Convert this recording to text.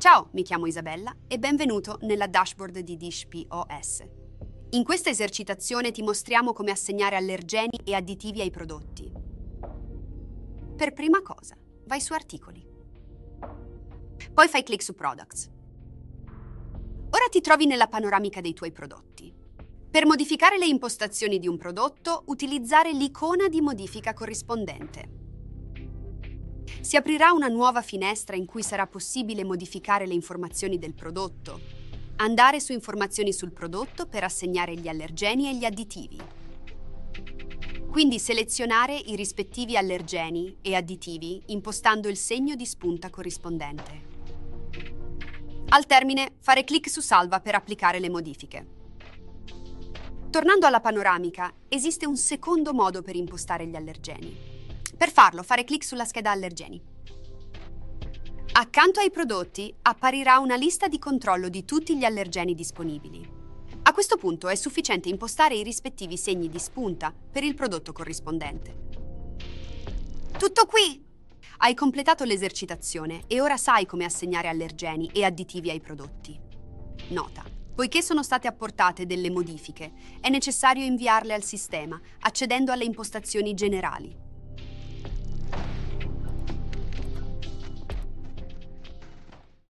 Ciao, mi chiamo Isabella e benvenuto nella dashboard di Dish POS. In questa esercitazione ti mostriamo come assegnare allergeni e additivi ai prodotti. Per prima cosa, vai su Articoli. Poi fai clic su Products. Ora ti trovi nella panoramica dei tuoi prodotti. Per modificare le impostazioni di un prodotto, utilizzare l'icona di modifica corrispondente. Si aprirà una nuova finestra in cui sarà possibile modificare le informazioni del prodotto, andare su informazioni sul prodotto per assegnare gli allergeni e gli additivi. Quindi selezionare i rispettivi allergeni e additivi impostando il segno di spunta corrispondente. Al termine, fare clic su Salva per applicare le modifiche. Tornando alla panoramica, esiste un secondo modo per impostare gli allergeni. Per farlo, fare clic sulla scheda allergeni. Accanto ai prodotti apparirà una lista di controllo di tutti gli allergeni disponibili. A questo punto è sufficiente impostare i rispettivi segni di spunta per il prodotto corrispondente. Tutto qui! Hai completato l'esercitazione e ora sai come assegnare allergeni e additivi ai prodotti. Nota. Poiché sono state apportate delle modifiche, è necessario inviarle al sistema accedendo alle impostazioni generali.